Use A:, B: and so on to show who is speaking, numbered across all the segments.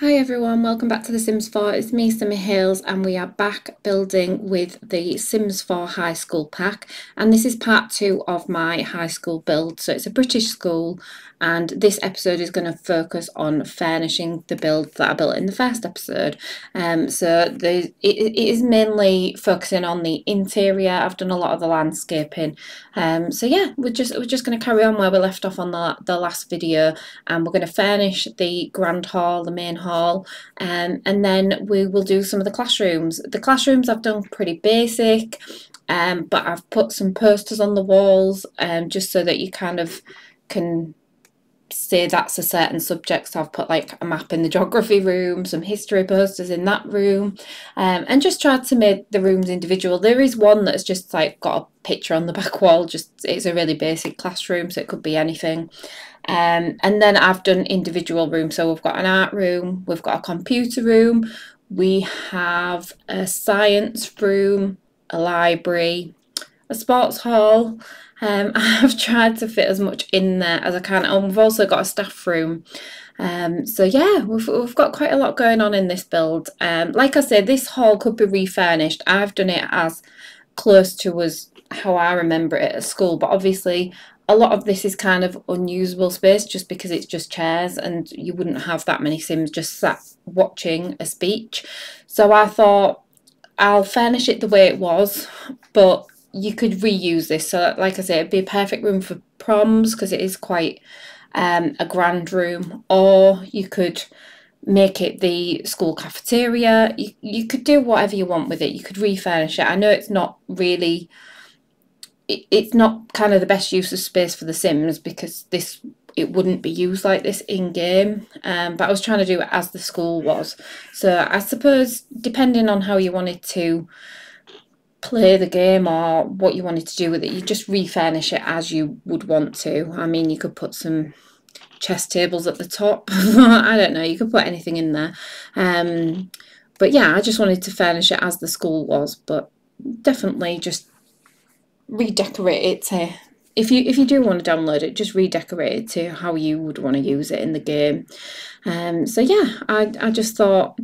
A: Hi everyone, welcome back to The Sims 4. It's me, Simmer Hayls, and we are back building with the Sims 4 High School pack. And this is part two of my high school build. So it's a British school, and this episode is going to focus on furnishing the build that I built in the first episode. Um, so the, it, it is mainly focusing on the interior. I've done a lot of the landscaping. Um, so yeah, we're just we're just going to carry on where we left off on the, the last video, and we're going to furnish the grand hall, the main hall, um, and then we will do some of the classrooms. The classrooms I've done pretty basic. Um, but I've put some posters on the walls um, just so that you kind of can say that's a certain subject so I've put like a map in the geography room some history posters in that room um, and just tried to make the rooms individual. There is one that's just like got a picture on the back wall just it's a really basic classroom so it could be anything. Um, and then I've done individual rooms. So we've got an art room we've got a computer room we have a science room a library a sports hall um, I've tried to fit as much in there as I can, and we've also got a staff room. Um, so yeah, we've, we've got quite a lot going on in this build. Um, like I said, this hall could be refurnished. I've done it as close to as how I remember it at school, but obviously a lot of this is kind of unusable space just because it's just chairs and you wouldn't have that many Sims just sat watching a speech. So I thought I'll furnish it the way it was, but you could reuse this. So, like I say, it'd be a perfect room for proms because it is quite um, a grand room, or you could make it the school cafeteria. You, you could do whatever you want with it. You could refurnish it. I know it's not really, it, it's not kind of the best use of space for The Sims because this it wouldn't be used like this in game um, but I was trying to do it as the school was so I suppose depending on how you wanted to play the game or what you wanted to do with it. You just refurnish it as you would want to. I mean, you could put some chess tables at the top. I don't know. You could put anything in there. Um, but yeah, I just wanted to furnish it as the school was, but definitely just redecorate it to if you if you do want to download it, just redecorate it to how you would want to use it in the game. Um, so yeah, I, I just thought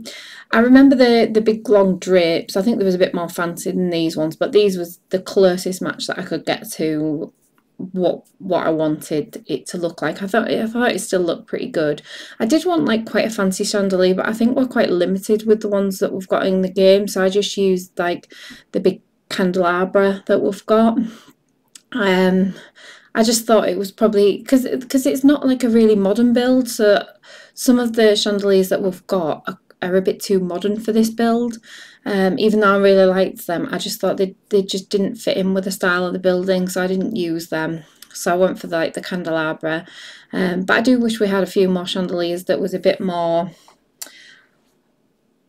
A: I remember the the big long drapes. I think there was a bit more fancy than these ones, but these was the closest match that I could get to what what I wanted it to look like. I thought I thought it still looked pretty good. I did want like quite a fancy chandelier, but I think we're quite limited with the ones that we've got in the game. So I just used like the big candelabra that we've got. Um, I just thought it was probably because because it's not like a really modern build. So some of the chandeliers that we've got are, are a bit too modern for this build. Um, even though I really liked them, I just thought they they just didn't fit in with the style of the building, so I didn't use them. So I went for the, like the candelabra. Um, but I do wish we had a few more chandeliers that was a bit more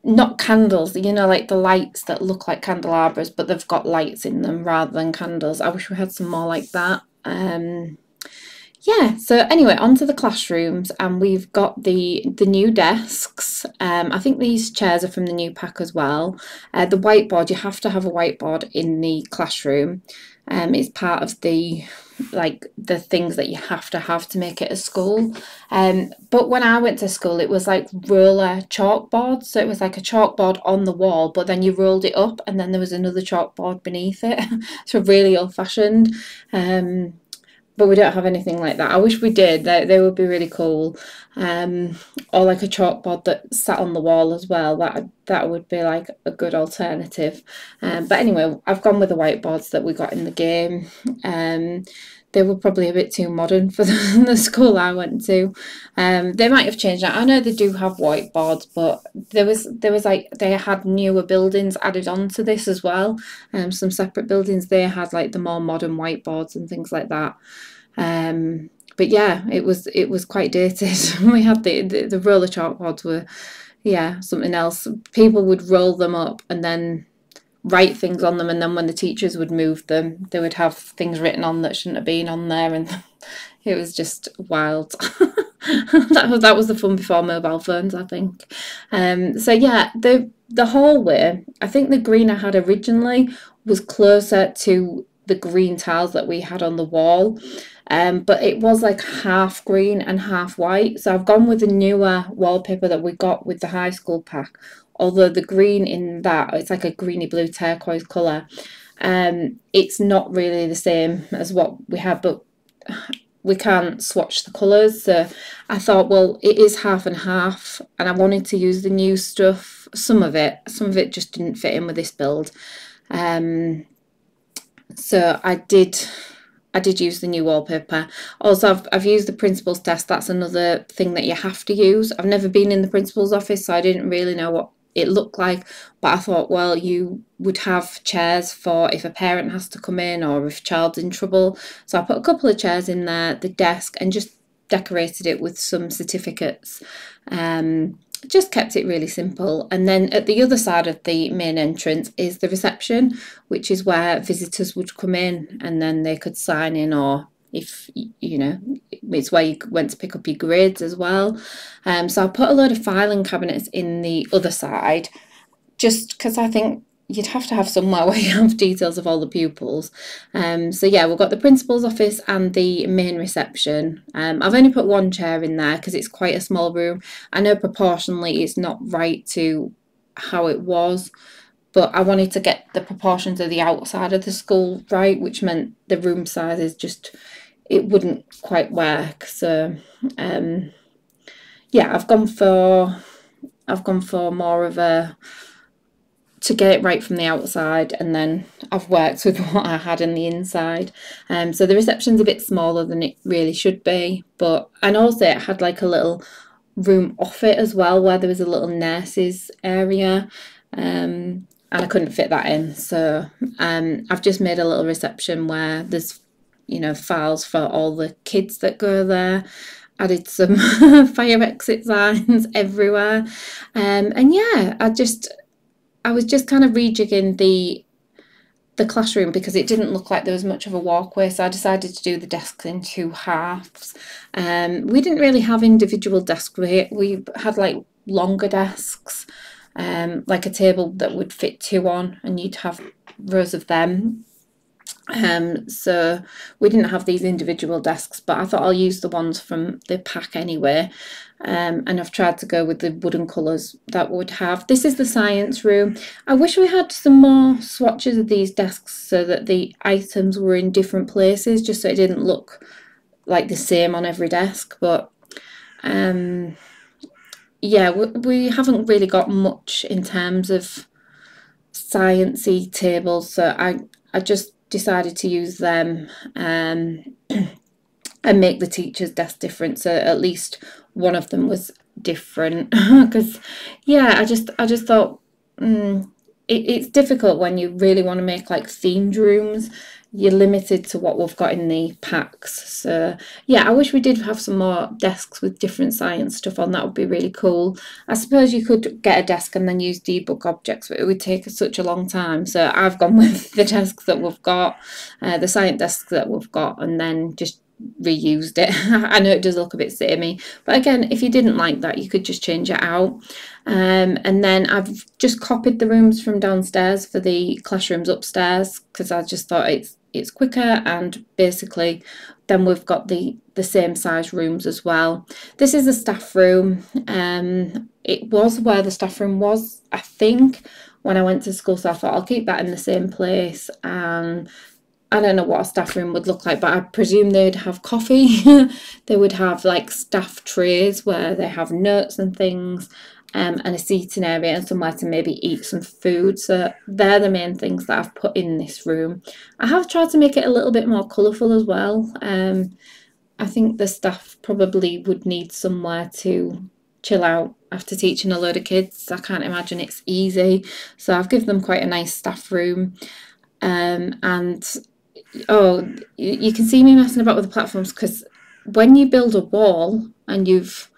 A: not candles, you know, like the lights that look like candelabras, but they've got lights in them rather than candles. I wish we had some more like that. Um, yeah, so anyway, onto the classrooms, and we've got the the new desks. Um, I think these chairs are from the new pack as well. Uh, the whiteboard, you have to have a whiteboard in the classroom. Um, it's part of the like the things that you have to have to make it a school. Um, but when I went to school, it was like roller chalkboard. So it was like a chalkboard on the wall, but then you rolled it up and then there was another chalkboard beneath it. so really old fashioned. Um, but we don't have anything like that. I wish we did. They, they would be really cool. Um, or like a chalkboard that sat on the wall as well. That that would be like a good alternative. Um, but anyway, I've gone with the whiteboards that we got in the game. Um, they were probably a bit too modern for the, the school I went to. Um, they might have changed that. I know they do have whiteboards, but there was there was like they had newer buildings added on to this as well. Um, some separate buildings they had like the more modern whiteboards and things like that. Um, but yeah, it was it was quite dated. we had the, the the roller chalkboards were yeah something else. People would roll them up and then write things on them and then when the teachers would move them they would have things written on that shouldn't have been on there and it was just wild that was that was the fun before mobile phones i think um so yeah the the hallway i think the green i had originally was closer to the green tiles that we had on the wall. Um, but it was like half green and half white. So I've gone with the newer wallpaper that we got with the high school pack. Although the green in that, it's like a greeny blue turquoise colour. Um, it's not really the same as what we had, but we can't swatch the colours. So I thought, well, it is half and half, and I wanted to use the new stuff. Some of it, some of it just didn't fit in with this build. Um, so I did I did use the new wallpaper. Also, I've, I've used the principal's desk. That's another thing that you have to use. I've never been in the principal's office, so I didn't really know what it looked like. But I thought, well, you would have chairs for if a parent has to come in or if a child's in trouble. So I put a couple of chairs in there, the desk, and just decorated it with some certificates. Um, just kept it really simple. And then at the other side of the main entrance is the reception, which is where visitors would come in and then they could sign in or if you know it's where you went to pick up your grids as well um, so i put a load of filing cabinets in the other side just because i think you'd have to have somewhere where you have details of all the pupils. Um, so yeah, we've got the principal's office and the main reception. Um, I've only put one chair in there because it's quite a small room. I know proportionally it's not right to how it was, but I wanted to get the proportions of the outside of the school right, which meant the room size is just, it wouldn't quite work. So um, yeah, I've gone for, I've gone for more of a, to get it right from the outside and then I've worked with what I had in the inside. Um, so the reception's a bit smaller than it really should be, but and also it had like a little room off it as well where there was a little nurses area. Um, and I couldn't fit that in. So um, I've just made a little reception where there's, you know, files for all the kids that go there added some fire exit signs everywhere um, and yeah i just I was just kind of rejigging the the classroom because it didn't look like there was much of a walkway so I decided to do the desks in two halves. Um, we didn't really have individual desks, we, we had like longer desks, um, like a table that would fit two on and you'd have rows of them um, so we didn't have these individual desks, but I thought I'll use the ones from the pack anyway. Um, and I've tried to go with the wooden colours that would have. This is the science room. I wish we had some more swatches of these desks so that the items were in different places, just so it didn't look like the same on every desk. But um, yeah, we, we haven't really got much in terms of sciencey tables, so I I just decided to use them um, and make the teacher's desk different. So at least one of them was different. Because yeah, I just I just thought mm, it, it's difficult when you really want to make like themed rooms you're limited to what we've got in the packs. So yeah, I wish we did have some more desks with different science stuff on. That would be really cool. I suppose you could get a desk and then use debug objects, but it would take such a long time. So I've gone with the desks that we've got, uh, the science desks that we've got, and then just reused it. I know it does look a bit samey, but again, if you didn't like that, you could just change it out. Um, and then I've just copied the rooms from downstairs for the classrooms upstairs because I just thought it's it's quicker and basically then we've got the the same size rooms as well. This is the staff room. Um it was where the staff room was i think when i went to school so i thought i'll keep that in the same place. And I don't know what a staff room would look like, but I presume they'd have coffee. they would have like staff trays where they have notes and things um, and a seating area and somewhere to maybe eat some food. So they're the main things that I've put in this room. I have tried to make it a little bit more colourful as well. Um, I think the staff probably would need somewhere to chill out after teaching a load of kids. I can't imagine it's easy. So I've given them quite a nice staff room. Um, and oh, you can see me messing about with the platforms because when you build a wall and you've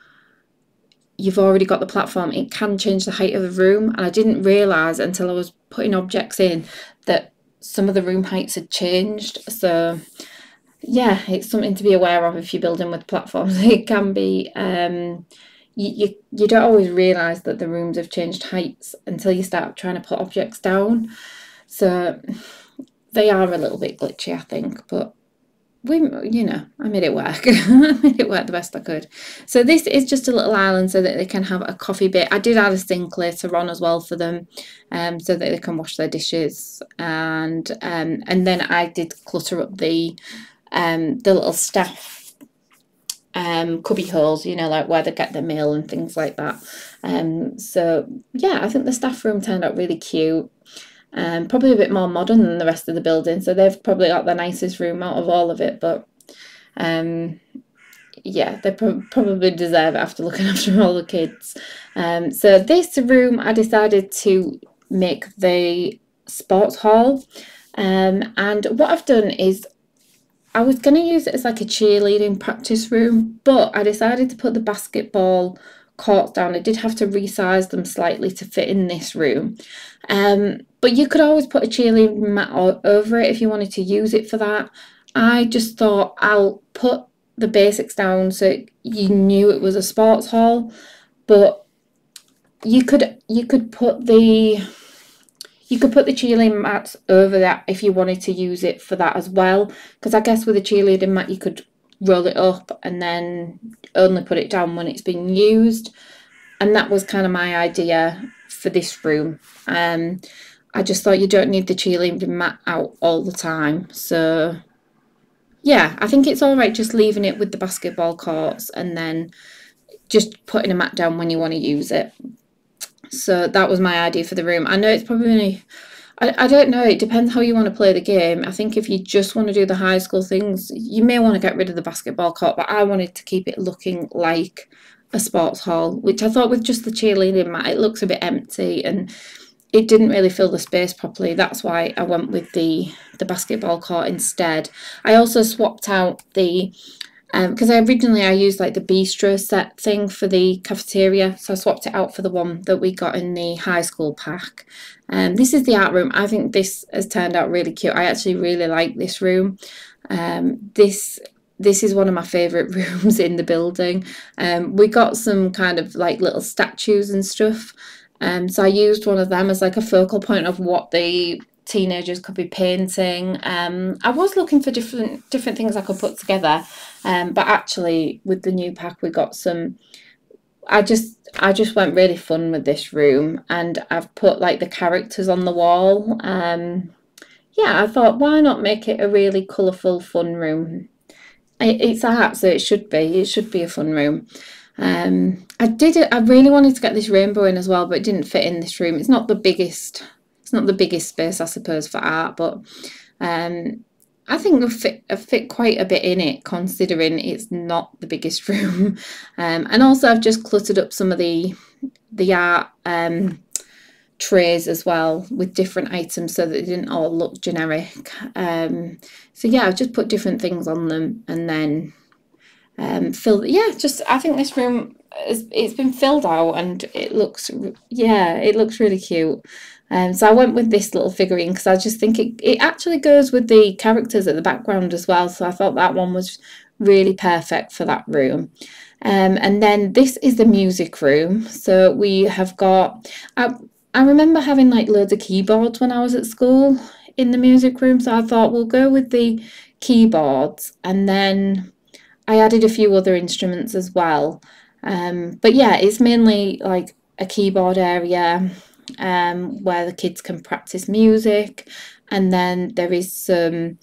A: you've already got the platform, it can change the height of the room. And I didn't realise until I was putting objects in that some of the room heights had changed. So yeah, it's something to be aware of if you're building with platforms. It can be um, you, you you don't always realise that the rooms have changed heights until you start trying to put objects down. So they are a little bit glitchy, I think, but we, you know, I made it work. I made it work the best I could. So this is just a little island so that they can have a coffee bit. I did add a sink later on as well for them, um, so that they can wash their dishes. And um, and then I did clutter up the um the little staff um cubby holes, you know, like where they get their meal and things like that. Um, so yeah, I think the staff room turned out really cute um, probably a bit more modern than the rest of the building. So they've probably got the nicest room out of all of it. But um, yeah, they pro probably deserve it after looking after all the kids. Um, so this room, I decided to make the sports hall. Um, and what I've done is I was going to use it as like a cheerleading practice room, but I decided to put the basketball courts down. I did have to resize them slightly to fit in this room. Um, but you could always put a cheerleading mat over it if you wanted to use it for that. I just thought I'll put the basics down so you knew it was a sports hall, but you could you could put the you could put the cheerleading mats over that if you wanted to use it for that as well. Because I guess with a cheerleading mat you could roll it up and then only put it down when it's been used. And that was kind of my idea for this room. Um, I just thought you don't need the cheerleading mat out all the time. So yeah, I think it's all right just leaving it with the basketball courts and then just putting a mat down when you want to use it. So that was my idea for the room. I know it's probably I, I don't know. It depends how you want to play the game. I think if you just want to do the high school things, you may want to get rid of the basketball court, but I wanted to keep it looking like a sports hall, which I thought with just the cheerleading mat, it looks a bit empty and it didn't really fill the space properly. That's why I went with the, the basketball court instead. I also swapped out the because um, originally I used like the bistro set thing for the cafeteria so I swapped it out for the one that we got in the high school pack um, this is the art room. I think this has turned out really cute. I actually really like this room. Um, this this is one of my favourite rooms in the building. Um, we got some kind of like little statues and stuff. Um, so I used one of them as like a focal point of what the teenagers could be painting. Um, I was looking for different different things I could put together, um, but actually with the new pack we got some. I just I just went really fun with this room, and I've put like the characters on the wall. Um, yeah, I thought why not make it a really colourful, fun room. It, it's art, so it should be. It should be a fun room. Um, I did. I really wanted to get this rainbow in as well, but it didn't fit in this room. It's not the biggest it's not the biggest space, I suppose, for art, but um, I think I fit, I fit quite a bit in it, considering it's not the biggest room. Um, and also, I've just cluttered up some of the the art um, trays as well with different items so that they didn't all look generic. Um, so yeah, I've just put different things on them and then um, filled. Yeah, just I think this room is, it's been filled out and it looks yeah, it looks really cute. Um, so I went with this little figurine because I just think it, it actually goes with the characters at the background as well. So I thought that one was really perfect for that room. Um, and then this is the music room. So we have got, I, I remember having like loads of keyboards when I was at school in the music room. So I thought we'll go with the keyboards and then I added a few other instruments as well. Um, but yeah, it's mainly like a keyboard area um, where the kids can practice music. And then there is some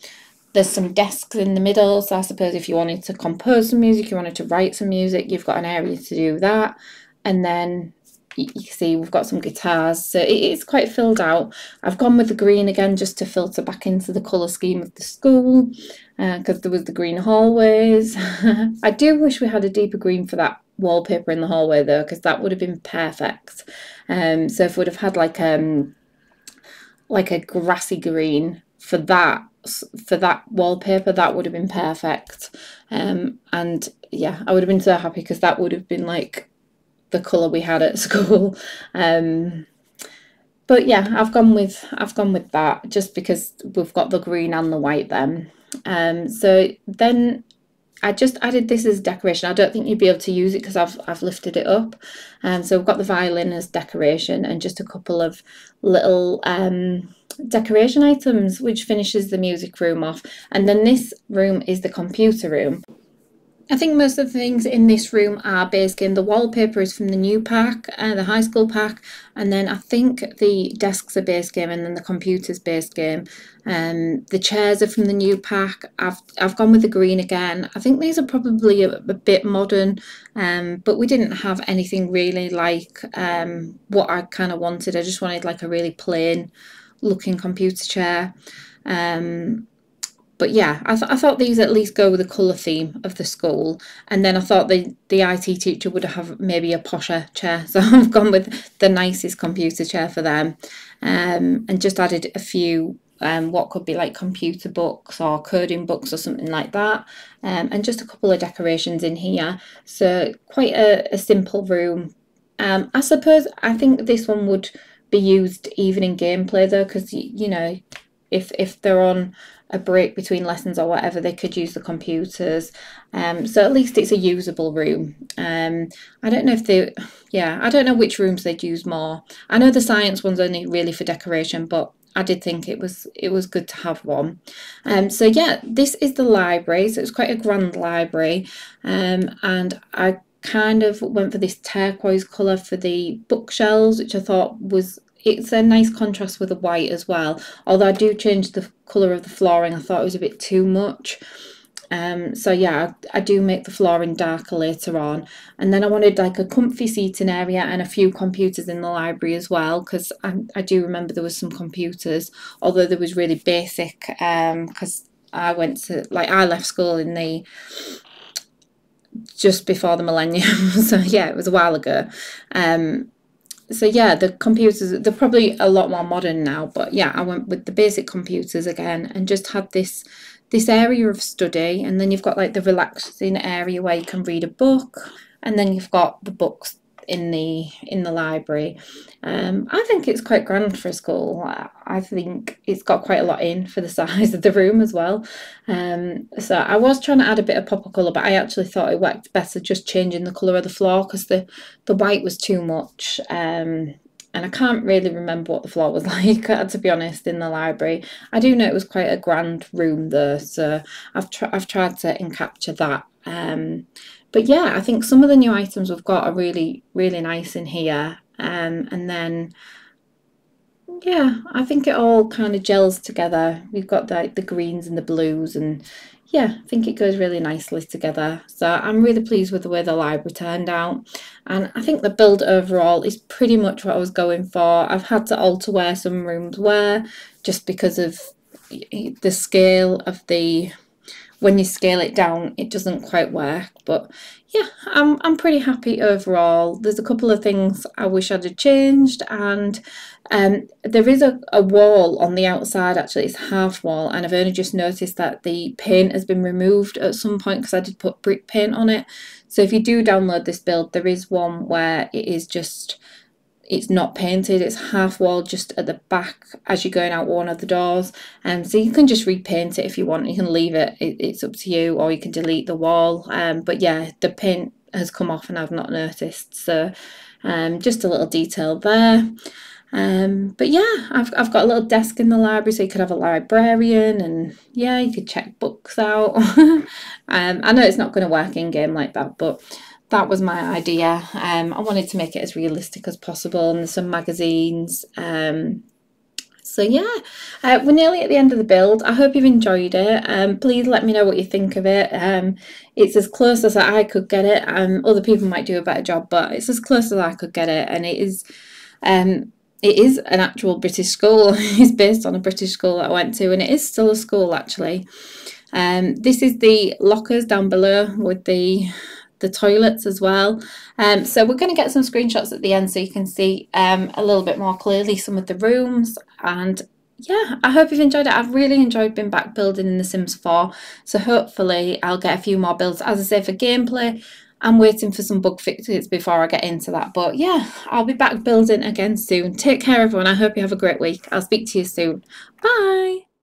A: there's some desks in the middle. So I suppose if you wanted to compose some music you wanted to write some music you've got an area to do that. And then you can see we've got some guitars. So it is quite filled out. I've gone with the green again just to filter back into the colour scheme of the school because uh, there was the green hallways. I do wish we had a deeper green for that wallpaper in the hallway though because that would have been perfect. Um so if we'd have had like um like a grassy green for that for that wallpaper that would have been perfect. Um and yeah I would have been so happy because that would have been like the colour we had at school. Um but yeah I've gone with I've gone with that just because we've got the green and the white then. Um so then I just added this as decoration. I don't think you'd be able to use it because I've, I've lifted it up. Um, so we've got the violin as decoration and just a couple of little um, decoration items, which finishes the music room off. And then this room is the computer room. I think most of the things in this room are base game. The wallpaper is from the new pack, uh, the high school pack, and then I think the desks are base game, and then the computer's base game. Um, the chairs are from the new pack. I've I've gone with the green again. I think these are probably a, a bit modern, um, but we didn't have anything really like um, what I kind of wanted. I just wanted like a really plain looking computer chair. Um, but yeah, I, th- I thought these at least go with the colour theme of the school. And then I thought the, the IT teacher would have maybe a posher chair. So I've gone with the nicest computer chair for them um, and just added a few um, what could be like computer books or coding books or something like that. Um, and just a couple of decorations in here. So quite a, a simple room. Um, I suppose I think this one would be used even in gameplay though because you know if if they're on a break between lessons or whatever, they could use the computers. Um, so at least it's a usable room. Um, I don't know if they, yeah, I don't know which rooms they'd use more. I know the science one's only really for decoration, but I did think it was it was good to have one. Um, so yeah, this is the library. So it's quite a grand library, um, and I kind of went for this turquoise colour for the bookshelves, which I thought was it's a nice contrast with the white as well. Although I do change the colour of the flooring, I thought it was a bit too much. Um, so yeah, I, I, do make the flooring darker later on. And then I wanted like a comfy seating area and a few computers in the library as well, because I, I do remember there was some computers, although there was really basic, because um, I went to, like I left school in the, just before the millennium. so yeah, it was a while ago. Um, so yeah, the computers, they're probably a lot more modern now, but yeah, I went with the basic computers again and just had this this area of study. And then you've got like the relaxing area where you can read a book. And then you've got the books in the in the library. Um, I think it's quite grand for a school. I think it's got quite a lot in for the size of the room as well. Um, so I was trying to add a bit of pop of colour, but I actually thought it worked better just changing the colour of the floor because the the white was too much. Um, and I can't really remember what the floor was like, to be honest, in the library. I do know it was quite a grand room though, so I've, tr- I've tried to encapture that. Um, but yeah, I think some of the new items we've got are really, really nice in here. Um, and then, yeah, I think it all kind of gels together. We've got the, the greens and the blues and yeah, I think it goes really nicely together. So I'm really pleased with the way the library turned out. And I think the build overall is pretty much what I was going for. I've had to alter where some rooms were just because of the scale of the when you scale it down, it doesn't quite work. But yeah, I'm, I'm pretty happy overall. There's a couple of things I wish I'd have changed and um, there is a, a wall on the outside actually, it's half wall and I've only just noticed that the paint has been removed at some point because I did put brick paint on it. So if you do download this build, there is one where it is just it's not painted it's half wall just at the back as you're going out one of the doors. And um, so you can just repaint it if you want you can leave it. it it's up to you or you can delete the wall. Um but yeah the paint has come off and I've not noticed so um just a little detail there. Um but yeah I've, I've got a little desk in the library so you could have a librarian and yeah you could check books out. Um I know it's not going to work in game like that but that was my idea. Um, I wanted to make it as realistic as possible, and some magazines. Um, so yeah, uh, we're nearly at the end of the build. I hope you've enjoyed it. Um, please let me know what you think of it. Um, it's as close as I could get it. Um, other people might do a better job, but it's as close as I could get it, and it is. Um, it is an actual British school. it's based on a British school that I went to, and it is still a school actually. Um, this is the lockers down below with the the toilets as well. Um, so we're going to get some screenshots at the end so you can see um, a little bit more clearly some of the rooms and yeah, I hope you've enjoyed it. I've really enjoyed being back building in The Sims 4. So hopefully I'll get a few more builds. As I say, for gameplay, I'm waiting for some bug fixes before I get into that. But yeah, I'll be back building again soon. Take care, everyone. I hope you have a great week. I'll speak to you soon. Bye.